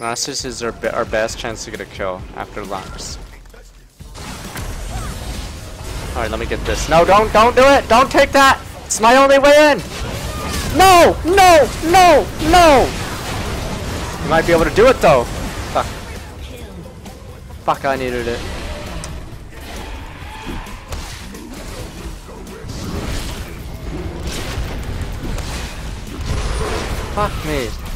Masters is our, our best chance to get a kill after Lux. Alright, let me get this. No, don't, don't do it! Don't take that! It's my only way in! No! No! No! No! You might be able to do it though. Fuck. Fuck, I needed it. Fuck me.